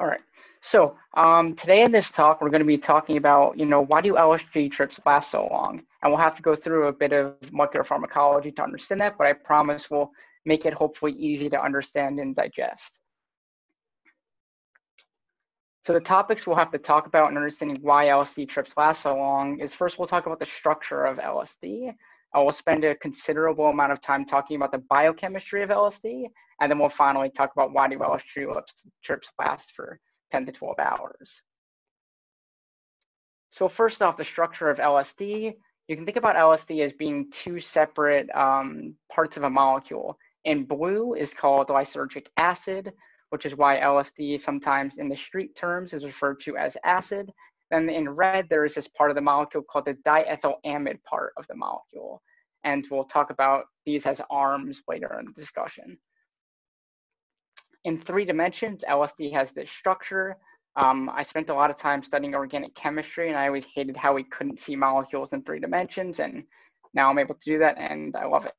All right. So um, today in this talk, we're going to be talking about, you know, why do LSD trips last so long? And we'll have to go through a bit of molecular pharmacology to understand that, but I promise we'll make it hopefully easy to understand and digest. So the topics we'll have to talk about in understanding why LSD trips last so long is first we'll talk about the structure of LSD. I will spend a considerable amount of time talking about the biochemistry of LSD, and then we'll finally talk about why do LSD trips last for 10 to 12 hours. So first off, the structure of LSD, you can think about LSD as being two separate um, parts of a molecule. In blue is called lysergic acid, which is why LSD sometimes in the street terms is referred to as acid. Then in red, there is this part of the molecule called the diethylamide part of the molecule. And we'll talk about these as arms later in the discussion. In three dimensions, LSD has this structure. Um, I spent a lot of time studying organic chemistry and I always hated how we couldn't see molecules in three dimensions. And now I'm able to do that and I love it.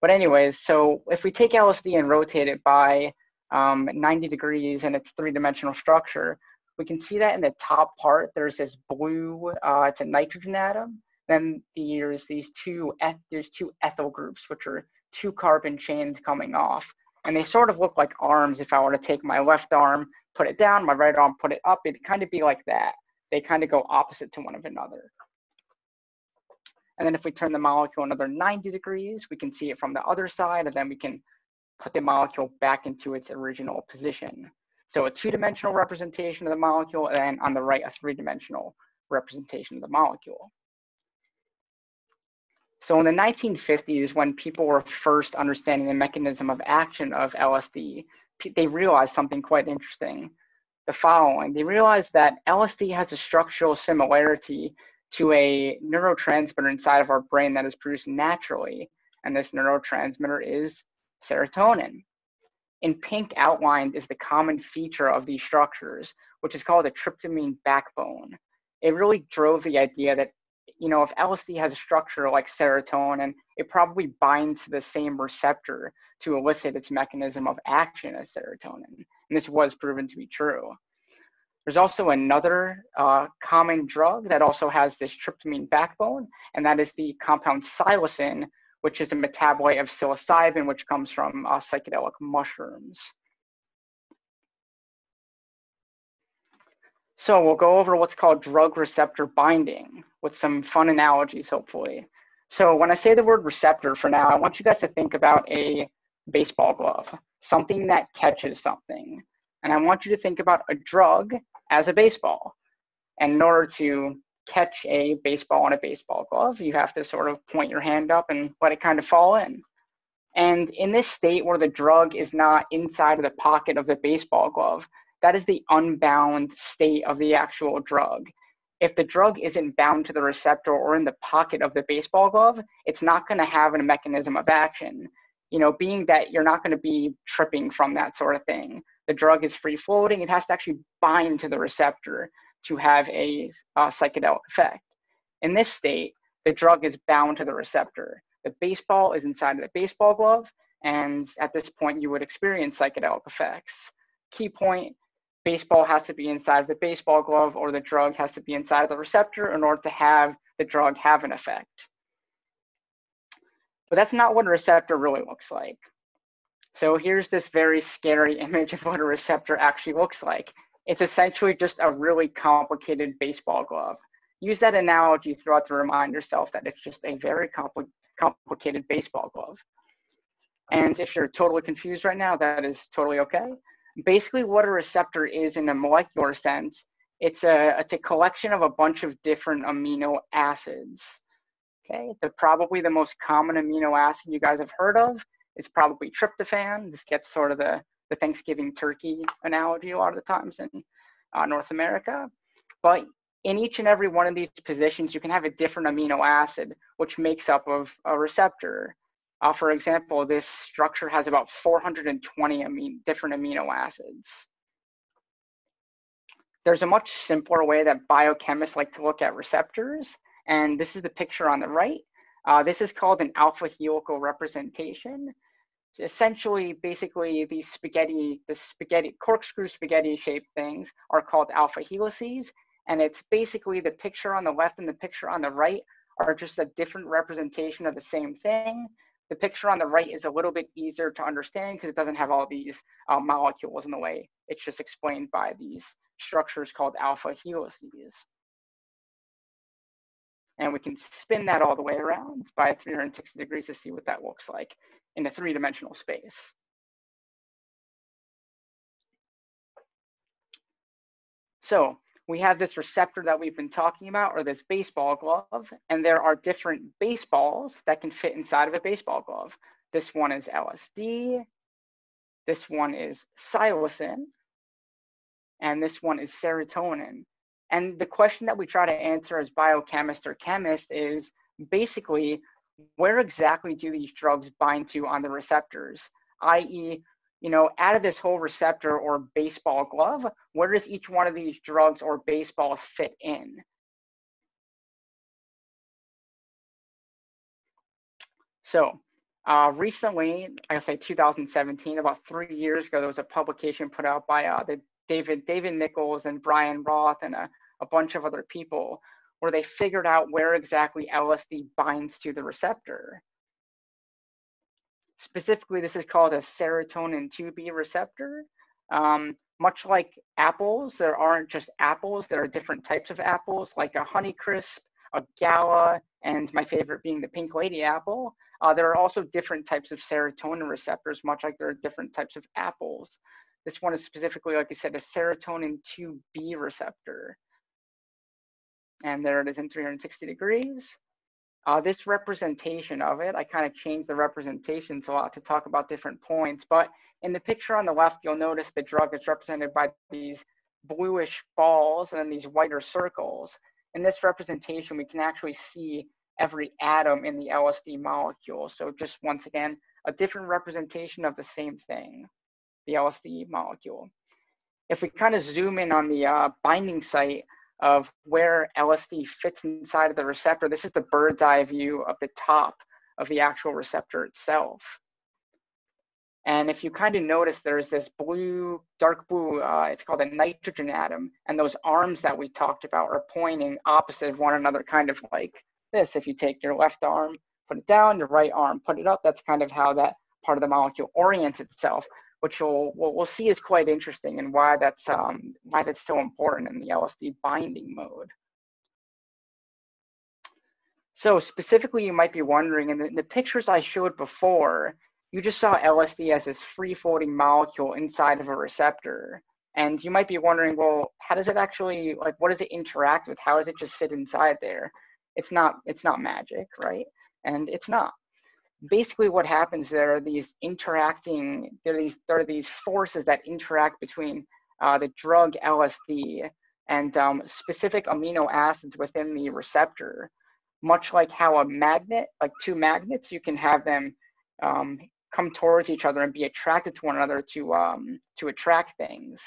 But anyways, so if we take LSD and rotate it by um, 90 degrees and its three-dimensional structure, we can see that in the top part, there's this blue, uh, it's a nitrogen atom. Then there's these two, there's two ethyl groups, which are two carbon chains coming off. And they sort of look like arms. If I were to take my left arm, put it down, my right arm, put it up, it'd kind of be like that. They kind of go opposite to one of another. And then if we turn the molecule another 90 degrees, we can see it from the other side, and then we can put the molecule back into its original position. So a two-dimensional representation of the molecule, and on the right, a three-dimensional representation of the molecule. So in the 1950s, when people were first understanding the mechanism of action of LSD, they realized something quite interesting. The following, they realized that LSD has a structural similarity to a neurotransmitter inside of our brain that is produced naturally. And this neurotransmitter is serotonin. In pink outlined is the common feature of these structures, which is called a tryptamine backbone. It really drove the idea that, you know, if LSD has a structure like serotonin, it probably binds to the same receptor to elicit its mechanism of action as serotonin. And this was proven to be true. There's also another uh, common drug that also has this tryptamine backbone, and that is the compound psilocin, which is a metabolite of psilocybin, which comes from uh, psychedelic mushrooms. So we'll go over what's called drug receptor binding with some fun analogies, hopefully. So when I say the word receptor for now, I want you guys to think about a baseball glove, something that catches something. And I want you to think about a drug as a baseball. And in order to catch a baseball on a baseball glove. You have to sort of point your hand up and let it kind of fall in. And in this state where the drug is not inside of the pocket of the baseball glove, that is the unbound state of the actual drug. If the drug isn't bound to the receptor or in the pocket of the baseball glove, it's not going to have a mechanism of action. You know, being that you're not going to be tripping from that sort of thing. The drug is free floating, it has to actually bind to the receptor to have a psychedelic effect. In this state, the drug is bound to the receptor. The baseball is inside of the baseball glove, and at this point, you would experience psychedelic effects. Key point baseball has to be inside of the baseball glove, or the drug has to be inside of the receptor in order to have the drug have an effect. But that's not what a receptor really looks like. So here's this very scary image of what a receptor actually looks like. It's essentially just a really complicated baseball glove. Use that analogy throughout to remind yourself that it's just a very compl complicated baseball glove. And if you're totally confused right now, that is totally okay. Basically, what a receptor is in a molecular sense, it's a, it's a collection of a bunch of different amino acids. Okay, the probably the most common amino acid you guys have heard of is probably tryptophan. This gets sort of the the Thanksgiving turkey analogy a lot of the times in uh, North America. But in each and every one of these positions, you can have a different amino acid, which makes up of a receptor. Uh, for example, this structure has about 420 amine, different amino acids. There's a much simpler way that biochemists like to look at receptors, and this is the picture on the right. Uh, this is called an alpha helical representation. Essentially, basically, these spaghetti, the spaghetti, corkscrew spaghetti shaped things are called alpha helices. And it's basically the picture on the left and the picture on the right are just a different representation of the same thing. The picture on the right is a little bit easier to understand because it doesn't have all these uh, molecules in the way. It's just explained by these structures called alpha helices. And we can spin that all the way around by 360 degrees to see what that looks like in a three-dimensional space. So we have this receptor that we've been talking about, or this baseball glove, and there are different baseballs that can fit inside of a baseball glove. This one is LSD, this one is psilocin, and this one is serotonin. And the question that we try to answer as biochemist or chemist is basically, where exactly do these drugs bind to on the receptors? i.e., you know, out of this whole receptor or baseball glove, where does each one of these drugs or baseballs fit in? So uh, recently, I say 2017, about three years ago, there was a publication put out by uh, the David David Nichols and Brian Roth and a, a bunch of other people where they figured out where exactly LSD binds to the receptor. Specifically, this is called a serotonin 2B receptor. Um, much like apples, there aren't just apples, there are different types of apples, like a Honeycrisp, a Gala, and my favorite being the Pink Lady apple. Uh, there are also different types of serotonin receptors, much like there are different types of apples. This one is specifically, like you said, a serotonin 2B receptor. And there it is in 360 degrees. Uh, this representation of it, I kind of changed the representations a lot to talk about different points, but in the picture on the left, you'll notice the drug is represented by these bluish balls and then these whiter circles. In this representation, we can actually see every atom in the LSD molecule. So just once again, a different representation of the same thing, the LSD molecule. If we kind of zoom in on the uh, binding site, of where LSD fits inside of the receptor. This is the bird's eye view of the top of the actual receptor itself. And if you kind of notice, there's this blue, dark blue, uh, it's called a nitrogen atom. And those arms that we talked about are pointing opposite of one another, kind of like this. If you take your left arm, put it down, your right arm, put it up, that's kind of how that part of the molecule orients itself which we'll, we'll, see is quite interesting and why that's, um, why that's so important in the LSD binding mode. So specifically, you might be wondering, in the, in the pictures I showed before, you just saw LSD as this free-floating molecule inside of a receptor. And you might be wondering, well, how does it actually, like, what does it interact with? How does it just sit inside there? It's not, it's not magic, right? And it's not basically what happens there are these interacting there are these there are these forces that interact between uh, the drug LSD and um, specific amino acids within the receptor. Much like how a magnet like two magnets you can have them um, come towards each other and be attracted to one another to um, to attract things.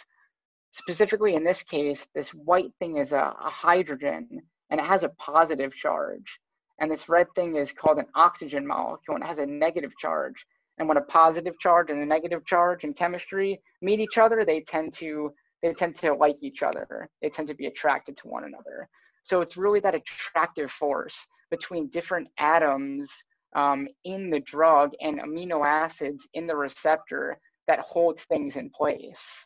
Specifically in this case this white thing is a, a hydrogen and it has a positive charge and this red thing is called an oxygen molecule and it has a negative charge. And when a positive charge and a negative charge in chemistry meet each other, they tend to they tend to like each other. They tend to be attracted to one another. So it's really that attractive force between different atoms um, in the drug and amino acids in the receptor that holds things in place,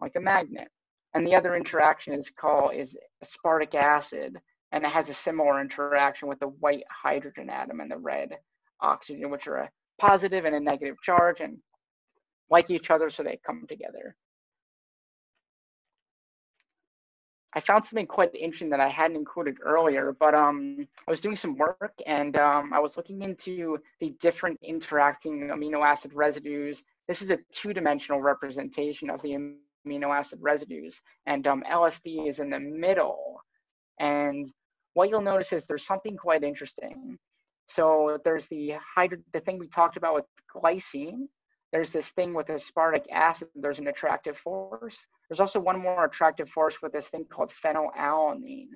like a magnet. And the other interaction is called is aspartic acid, and it has a similar interaction with the white hydrogen atom and the red oxygen, which are a positive and a negative charge and like each other, so they come together. I found something quite interesting that I hadn't included earlier, but um, I was doing some work and um, I was looking into the different interacting amino acid residues. This is a two-dimensional representation of the amino acid residues, and um, LSD is in the middle. And what you'll notice is there's something quite interesting. So there's the hydro, the thing we talked about with glycine. There's this thing with aspartic acid. There's an attractive force. There's also one more attractive force with this thing called phenylalanine.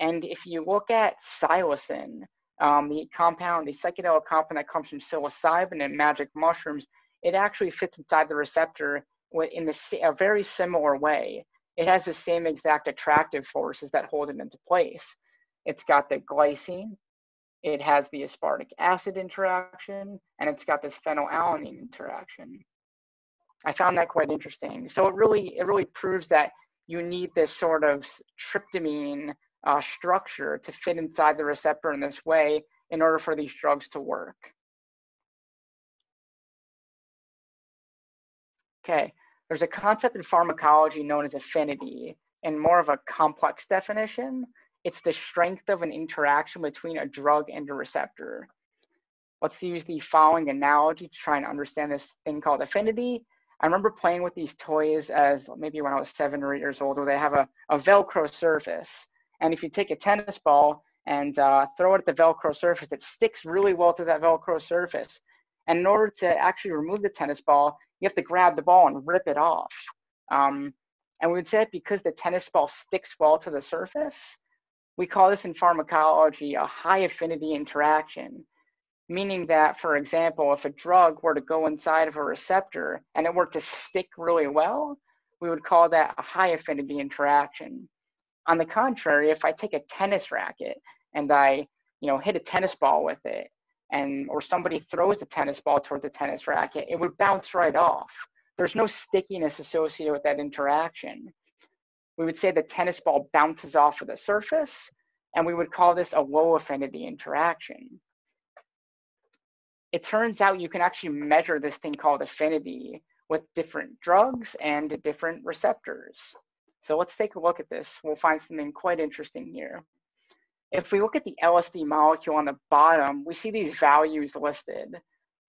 And if you look at psilocin, um, the compound, the psychedelic compound that comes from psilocybin and magic mushrooms, it actually fits inside the receptor in the, a very similar way. It has the same exact attractive forces that hold it into place. It's got the glycine, it has the aspartic acid interaction, and it's got this phenylalanine interaction. I found that quite interesting. So it really, it really proves that you need this sort of tryptamine uh, structure to fit inside the receptor in this way in order for these drugs to work. Okay, there's a concept in pharmacology known as affinity, and more of a complex definition. It's the strength of an interaction between a drug and a receptor. Let's use the following analogy to try and understand this thing called affinity. I remember playing with these toys as maybe when I was seven or eight years old, where they have a, a Velcro surface. And if you take a tennis ball and uh, throw it at the Velcro surface, it sticks really well to that Velcro surface. And in order to actually remove the tennis ball, you have to grab the ball and rip it off. Um, and we would say that because the tennis ball sticks well to the surface, we call this in pharmacology a high affinity interaction, meaning that, for example, if a drug were to go inside of a receptor and it were to stick really well, we would call that a high affinity interaction. On the contrary, if I take a tennis racket and I, you know, hit a tennis ball with it, and or somebody throws a tennis ball towards the tennis racket, it would bounce right off. There's no stickiness associated with that interaction. We would say the tennis ball bounces off of the surface, and we would call this a low affinity interaction. It turns out you can actually measure this thing called affinity with different drugs and different receptors. So let's take a look at this. We'll find something quite interesting here. If we look at the LSD molecule on the bottom, we see these values listed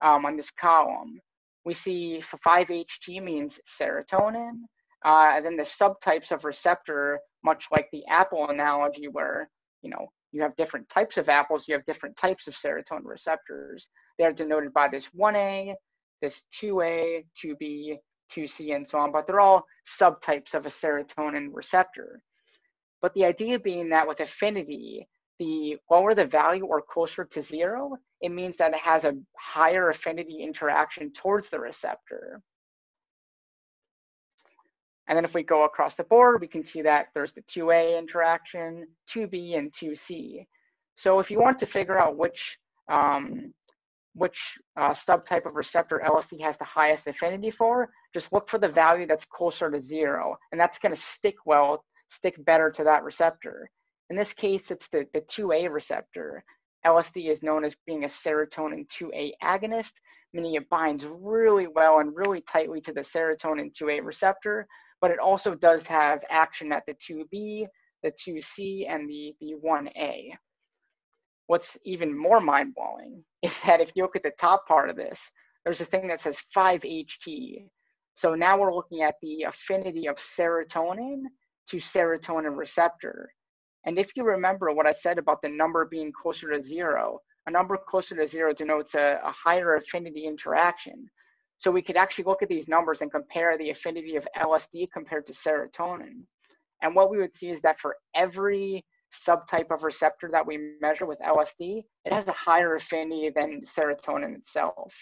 um, on this column. We see 5-HT means serotonin, uh, and then the subtypes of receptor, much like the apple analogy where, you know, you have different types of apples, you have different types of serotonin receptors. They're denoted by this 1A, this 2A, 2B, 2C, and so on, but they're all subtypes of a serotonin receptor. But the idea being that with affinity, the lower the value or closer to zero, it means that it has a higher affinity interaction towards the receptor. And then if we go across the board, we can see that there's the 2A interaction, 2B, and 2C. So if you want to figure out which um, which uh, subtype of receptor LSD has the highest affinity for, just look for the value that's closer to zero, and that's going to stick well, stick better to that receptor. In this case, it's the, the 2A receptor. LSD is known as being a serotonin 2A agonist, meaning it binds really well and really tightly to the serotonin 2A receptor, but it also does have action at the 2B, the 2C, and the, the 1A. What's even more mind blowing is that if you look at the top part of this, there's a thing that says 5-HT. So now we're looking at the affinity of serotonin to serotonin receptor. And if you remember what I said about the number being closer to zero, a number closer to zero denotes a, a higher affinity interaction. So we could actually look at these numbers and compare the affinity of LSD compared to serotonin. And what we would see is that for every subtype of receptor that we measure with LSD, it has a higher affinity than serotonin itself.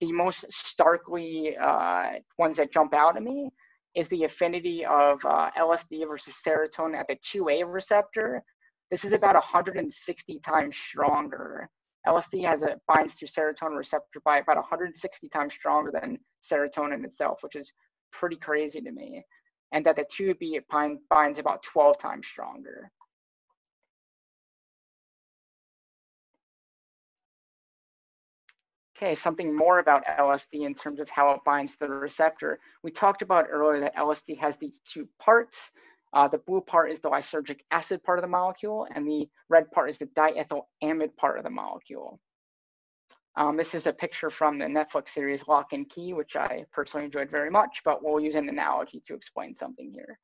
The most starkly uh, ones that jump out at me is the affinity of uh, LSD versus serotonin at the 2A receptor. This is about 160 times stronger. LSD has a binds to serotonin receptor by about 160 times stronger than serotonin itself, which is pretty crazy to me. And that the 2B it bind, binds about 12 times stronger. Okay, something more about LSD in terms of how it binds to the receptor. We talked about earlier that LSD has these two parts. Uh, the blue part is the lysergic acid part of the molecule, and the red part is the diethyl amide part of the molecule. Um, this is a picture from the Netflix series Lock and Key, which I personally enjoyed very much, but we'll use an analogy to explain something here.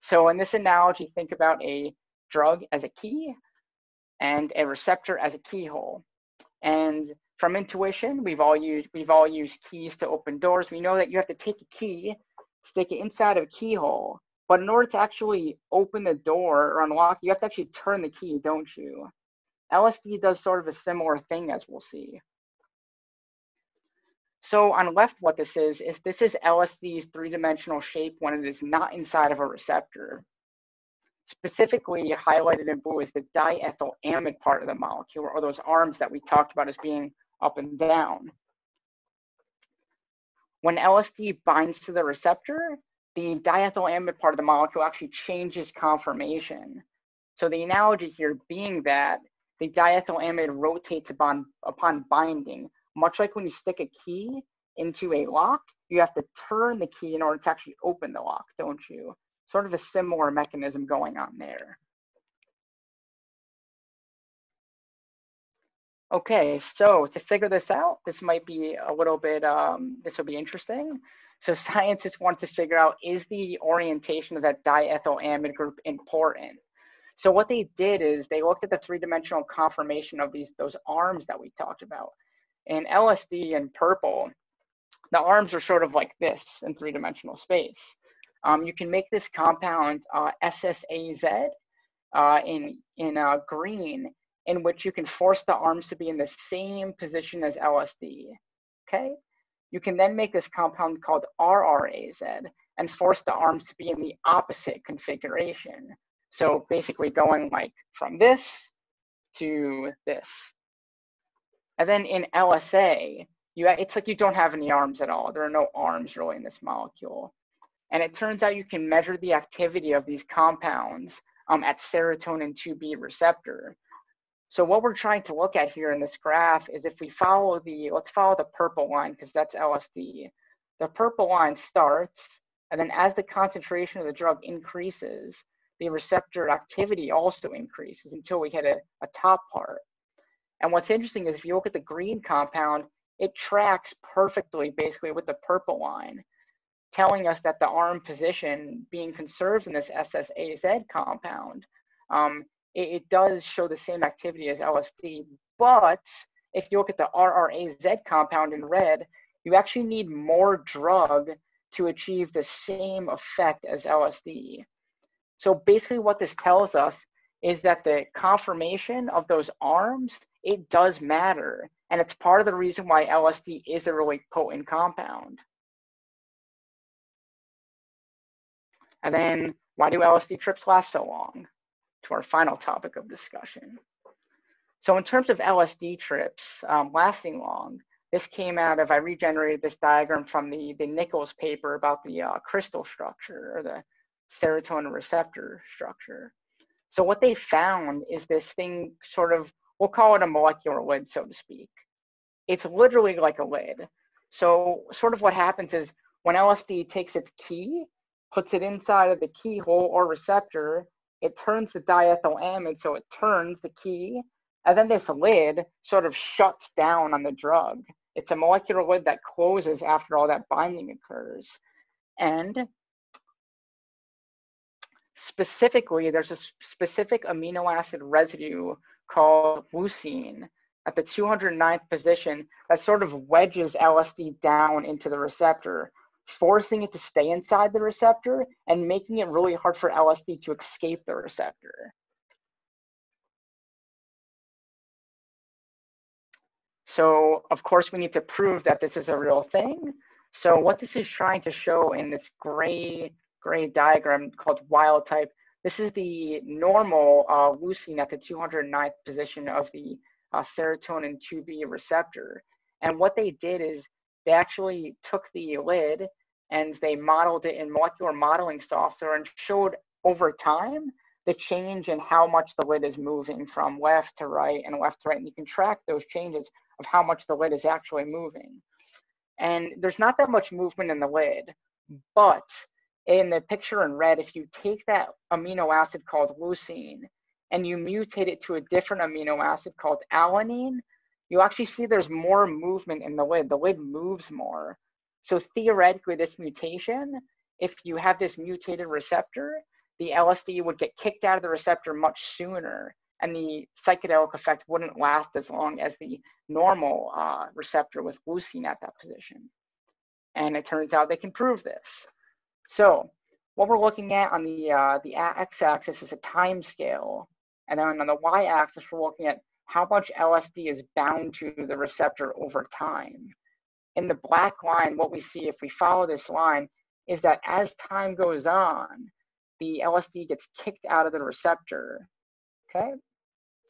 So in this analogy, think about a drug as a key and a receptor as a keyhole. And from intuition, we've all used we've all used keys to open doors. We know that you have to take a key, stick it inside of a keyhole. But in order to actually open the door or unlock, you have to actually turn the key, don't you? LSD does sort of a similar thing as we'll see. So on the left, what this is, is this is LSD's three-dimensional shape when it is not inside of a receptor. Specifically highlighted in blue is the diethylamide part of the molecule, or those arms that we talked about as being up and down. When LSD binds to the receptor, the diethylamide part of the molecule actually changes conformation. So the analogy here being that the diethylamide rotates upon, upon binding, much like when you stick a key into a lock, you have to turn the key in order to actually open the lock, don't you? Sort of a similar mechanism going on there. Okay, so to figure this out, this might be a little bit, um, this will be interesting. So scientists want to figure out, is the orientation of that diethylamide group important? So what they did is they looked at the three-dimensional conformation of these those arms that we talked about. In LSD and purple, the arms are sort of like this in three-dimensional space. Um, you can make this compound uh, SSAZ uh, in, in uh, green in which you can force the arms to be in the same position as LSD, okay? You can then make this compound called RRAZ and force the arms to be in the opposite configuration. So basically going like from this to this. And then in LSA, you it's like you don't have any arms at all. There are no arms really in this molecule. And it turns out you can measure the activity of these compounds um, at serotonin 2B receptor. So what we're trying to look at here in this graph is if we follow the, let's follow the purple line because that's LSD. The purple line starts, and then as the concentration of the drug increases, the receptor activity also increases until we hit a, a top part. And what's interesting is if you look at the green compound, it tracks perfectly basically with the purple line, telling us that the arm position being conserved in this SSAZ compound um, it, it does show the same activity as LSD. But if you look at the RRAZ compound in red, you actually need more drug to achieve the same effect as LSD. So basically what this tells us is that the conformation of those arms, it does matter. And it's part of the reason why LSD is a really potent compound. And then why do LSD trips last so long? Our final topic of discussion. So in terms of LSD trips um, lasting long, this came out of, I regenerated this diagram from the, the Nichols paper about the uh, crystal structure or the serotonin receptor structure. So what they found is this thing sort of, we'll call it a molecular lid, so to speak. It's literally like a lid. So sort of what happens is when LSD takes its key, puts it inside of the keyhole or receptor, it turns the diethylamide, so it turns the key, and then this lid sort of shuts down on the drug. It's a molecular lid that closes after all that binding occurs. And specifically, there's a specific amino acid residue called leucine at the 209th position that sort of wedges LSD down into the receptor forcing it to stay inside the receptor and making it really hard for LSD to escape the receptor. So of course we need to prove that this is a real thing. So what this is trying to show in this gray, gray diagram called wild type, this is the normal uh, leucine at the 209th position of the uh, serotonin 2B receptor. And what they did is they actually took the lid and they modeled it in molecular modeling software and showed over time the change in how much the lid is moving from left to right and left to right. And you can track those changes of how much the lid is actually moving. And there's not that much movement in the lid, but in the picture in red, if you take that amino acid called leucine and you mutate it to a different amino acid called alanine, you actually see there's more movement in the lid. The lid moves more. So theoretically, this mutation, if you have this mutated receptor, the LSD would get kicked out of the receptor much sooner, and the psychedelic effect wouldn't last as long as the normal uh, receptor with leucine at that position. And it turns out they can prove this. So what we're looking at on the, uh, the x-axis is a time scale, and then on the y-axis, we're looking at how much LSD is bound to the receptor over time. In the black line, what we see if we follow this line is that as time goes on, the LSD gets kicked out of the receptor, okay,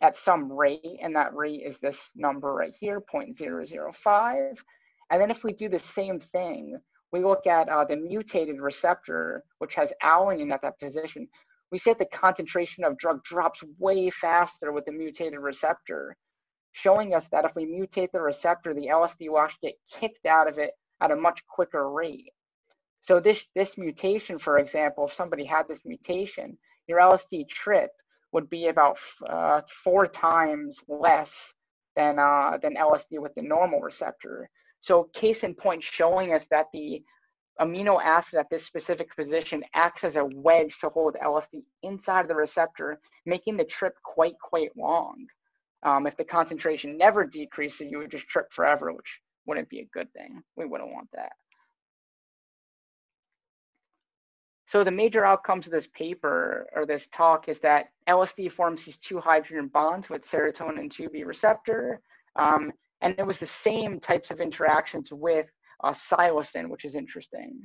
at some rate, and that rate is this number right here, 0.005. And then if we do the same thing, we look at uh, the mutated receptor, which has alanine at that position, we see that the concentration of drug drops way faster with the mutated receptor, showing us that if we mutate the receptor, the LSD will actually get kicked out of it at a much quicker rate. So this, this mutation, for example, if somebody had this mutation, your LSD trip would be about uh, four times less than, uh, than LSD with the normal receptor. So case in point showing us that the amino acid at this specific position acts as a wedge to hold LSD inside the receptor, making the trip quite, quite long. Um, if the concentration never decreases, you would just trip forever, which wouldn't be a good thing. We wouldn't want that. So the major outcomes of this paper or this talk is that LSD forms these two hydrogen bonds with serotonin 2B receptor. Um, and it was the same types of interactions with uh, psilocin, which is interesting.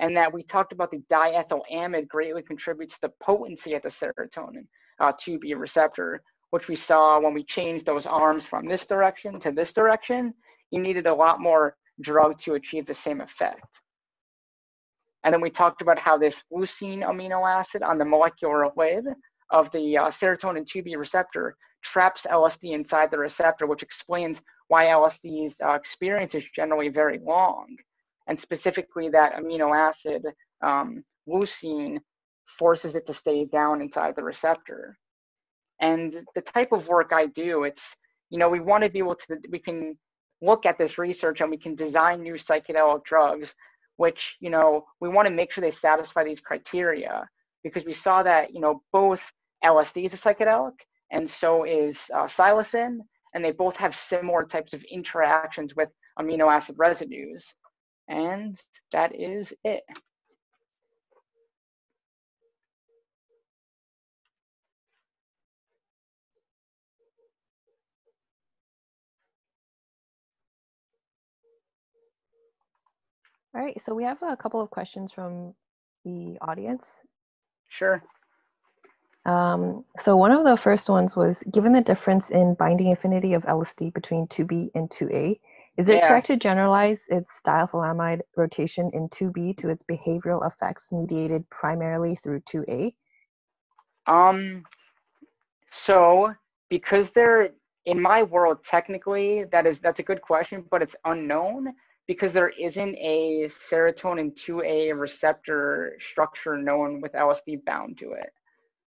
And that we talked about the diethylamide greatly contributes to the potency at the serotonin uh, 2B receptor, which we saw when we changed those arms from this direction to this direction. You needed a lot more drug to achieve the same effect. And then we talked about how this leucine amino acid on the molecular lid of the uh, serotonin 2B receptor traps LSD inside the receptor, which explains why LSD's uh, experience is generally very long. And specifically, that amino acid, um, leucine, forces it to stay down inside the receptor. And the type of work I do, it's, you know, we want to be able to, we can look at this research and we can design new psychedelic drugs which you know we want to make sure they satisfy these criteria because we saw that you know both LSD is a psychedelic and so is uh, psilocin, and they both have similar types of interactions with amino acid residues, and that is it. All right, so we have a couple of questions from the audience. Sure. Um, so one of the first ones was, given the difference in binding affinity of LSD between 2B and 2A, is it yeah. correct to generalize its diethylamide rotation in 2B to its behavioral effects mediated primarily through 2A? Um, so because they're in my world, technically, that is that's a good question, but it's unknown because there isn't a serotonin 2A receptor structure known with LSD bound to it.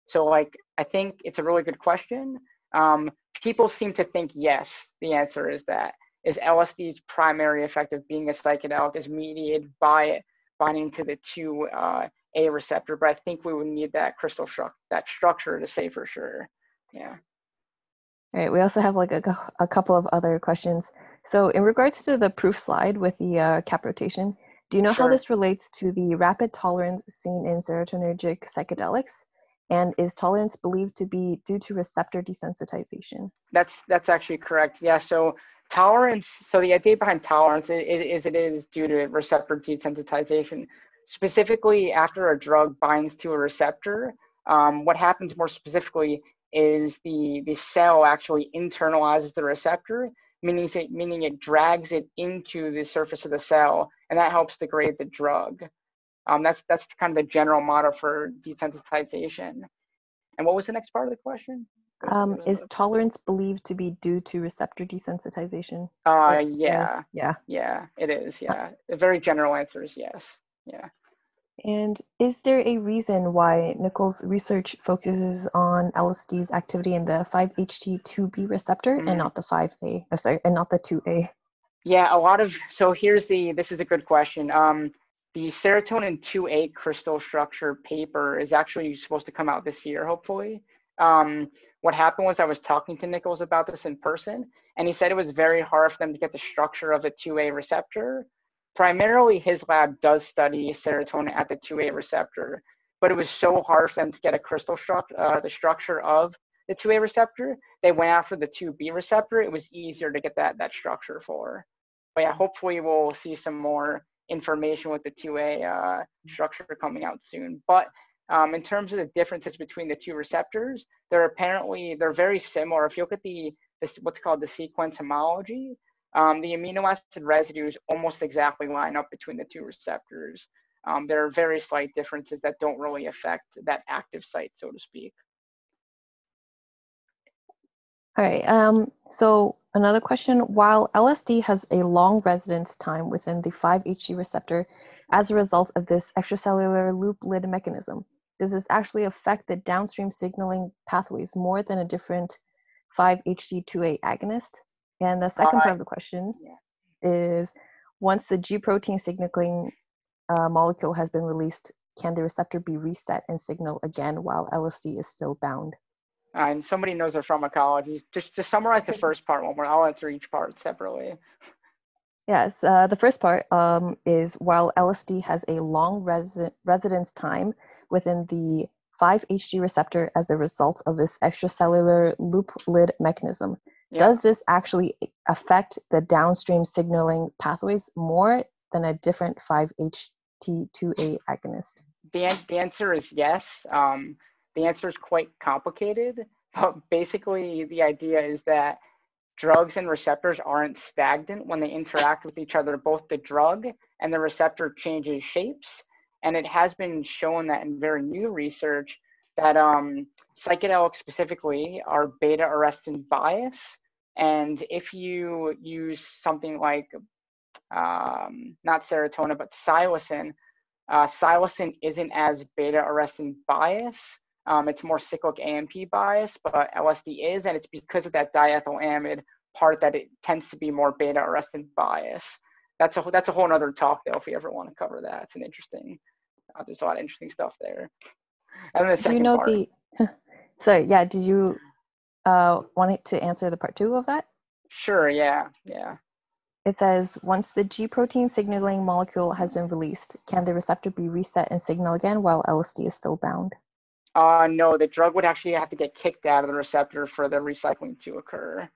So, like, I think it's a really good question. Um, people seem to think yes, the answer is that. Is LSD's primary effect of being a psychedelic is mediated by it binding to the 2A uh, receptor, but I think we would need that crystal structure, that structure to say for sure. Yeah. All right, we also have like a, a couple of other questions. So in regards to the proof slide with the uh, cap rotation, do you know sure. how this relates to the rapid tolerance seen in serotonergic psychedelics? And is tolerance believed to be due to receptor desensitization? That's that's actually correct. Yeah. So tolerance. So the idea behind tolerance is, is it is due to receptor desensitization. Specifically, after a drug binds to a receptor, um, what happens more specifically is the the cell actually internalizes the receptor meaning it, meaning it drags it into the surface of the cell, and that helps degrade the drug. Um, that's that's kind of the general model for desensitization. And what was the next part of the question? Um, is tolerance believed to be due to receptor desensitization? Uh, yeah, yeah, yeah, it is. Yeah, the very general answer is yes. Yeah. And is there a reason why Nichols' research focuses on LSD's activity in the 5-HT2B receptor mm-hmm. and not the 5A, uh, sorry, and not the 2A? Yeah, a lot of, so here's the, this is a good question. Um, the serotonin 2A crystal structure paper is actually supposed to come out this year, hopefully. Um, what happened was I was talking to Nichols about this in person, and he said it was very hard for them to get the structure of a 2A receptor primarily his lab does study serotonin at the 2A receptor, but it was so hard for them to get a crystal structure, uh, the structure of the 2A receptor, they went after the 2B receptor. It was easier to get that that structure for. But yeah, hopefully we'll see some more information with the 2A uh, structure coming out soon. But um, in terms of the differences between the two receptors, they're apparently they're very similar. If you look at the this what's called the sequence homology, um, the amino acid residues almost exactly line up between the two receptors. Um, there are very slight differences that don't really affect that active site, so to speak. All right. Um, so another question: While LSD has a long residence time within the 5-HT receptor as a result of this extracellular loop lid mechanism, does this actually affect the downstream signaling pathways more than a different 5-HT2A agonist? And the second part of the question yeah. is: Once the G protein signaling uh, molecule has been released, can the receptor be reset and signal again while LSD is still bound? Uh, and somebody knows their pharmacology. Just just summarize the first part one more. I'll answer each part separately. Yes, uh, the first part um, is while LSD has a long resi- residence time within the 5-HT receptor as a result of this extracellular loop lid mechanism, yeah. does this actually affect the downstream signaling pathways more than a different 5-HT T2A agonist? The, the answer is yes. Um, the answer is quite complicated, but basically the idea is that drugs and receptors aren't stagnant when they interact with each other. Both the drug and the receptor changes shapes, and it has been shown that in very new research that um, psychedelics specifically are beta arrestin bias. And if you use something like um, not serotonin, but psilocin. Uh, psilocin isn't as beta arrestin bias. Um, it's more cyclic AMP bias, but LSD is, and it's because of that diethylamide part that it tends to be more beta arrestin bias. That's a that's a whole other talk though. If you ever want to cover that, it's an interesting. Uh, there's a lot of interesting stuff there. And the Do you know part, the? Sorry, yeah. Did you uh, want to answer the part two of that? Sure. Yeah. Yeah. It says, once the G protein signaling molecule has been released, can the receptor be reset and signal again while LSD is still bound? Uh, no, the drug would actually have to get kicked out of the receptor for the recycling to occur.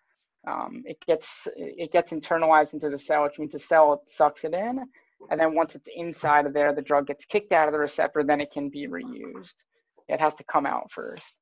Um, it gets it gets internalized into the cell, which means the cell sucks it in, and then once it's inside of there, the drug gets kicked out of the receptor. Then it can be reused. It has to come out first.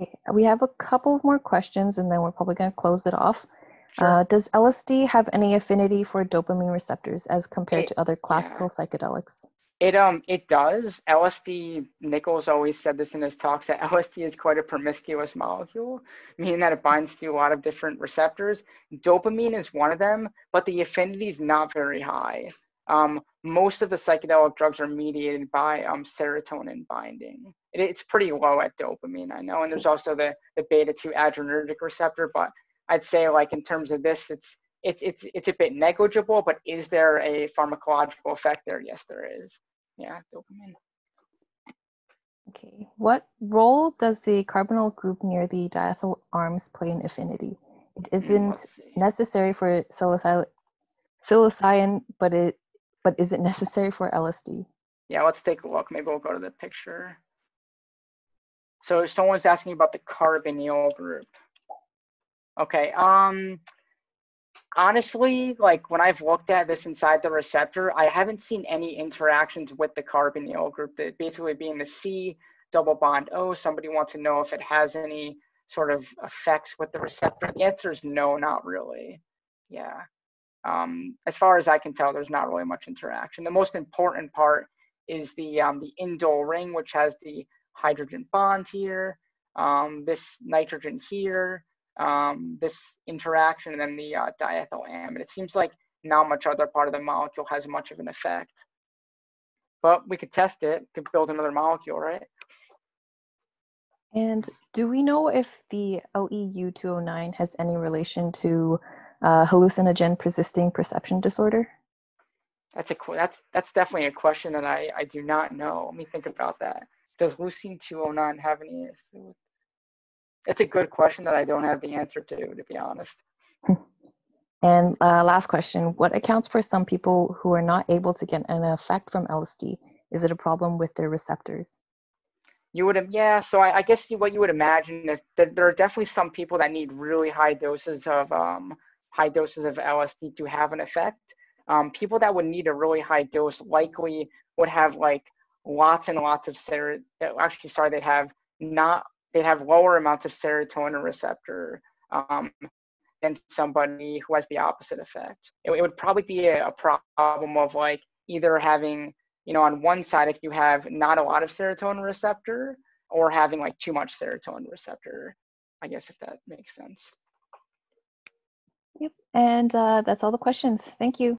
Okay. We have a couple more questions, and then we're probably going to close it off. Sure. Uh, does LSD have any affinity for dopamine receptors as compared it, to other classical yeah. psychedelics? It um it does. LSD Nichols always said this in his talks that LSD is quite a promiscuous molecule, meaning that it binds to a lot of different receptors. Dopamine is one of them, but the affinity is not very high. Um, most of the psychedelic drugs are mediated by um, serotonin binding. It, it's pretty low at dopamine, I know, and there's also the the beta two adrenergic receptor, but I'd say like in terms of this, it's it's it's it's a bit negligible, but is there a pharmacological effect there? Yes, there is. Yeah, dopamine. Okay. What role does the carbonyl group near the diethyl arms play in affinity? It hmm, isn't necessary for psilocybin, but it but is it necessary for LSD? Yeah, let's take a look. Maybe we'll go to the picture. So someone's asking about the carbonyl group. Okay. Um honestly, like when I've looked at this inside the receptor, I haven't seen any interactions with the carbonyl group, that basically being the C double bond O. Somebody wants to know if it has any sort of effects with the receptor. The answer is no, not really. Yeah. Um, as far as I can tell, there's not really much interaction. The most important part is the um, the indole ring, which has the hydrogen bond here, um, this nitrogen here, um, this interaction and then the uh, diethylamide. It seems like not much other part of the molecule has much of an effect. But we could test it, could build another molecule, right? And do we know if the LEU 209 has any relation to uh, hallucinogen persisting perception disorder? That's a that's that's definitely a question that I, I do not know. Let me think about that. Does leucine 209 have any it's a good question that I don't have the answer to, to be honest. And uh, last question What accounts for some people who are not able to get an effect from LSD? Is it a problem with their receptors? You would, yeah. So I, I guess what you would imagine is that there are definitely some people that need really high doses of um, high doses of LSD to have an effect. Um, people that would need a really high dose likely would have like lots and lots of ser. Actually, sorry, they'd have not. They'd have lower amounts of serotonin receptor um, than somebody who has the opposite effect. It, it would probably be a, a problem of like either having you know, on one side, if you have not a lot of serotonin receptor or having like too much serotonin receptor, I guess if that makes sense. Yep. And uh, that's all the questions. Thank you.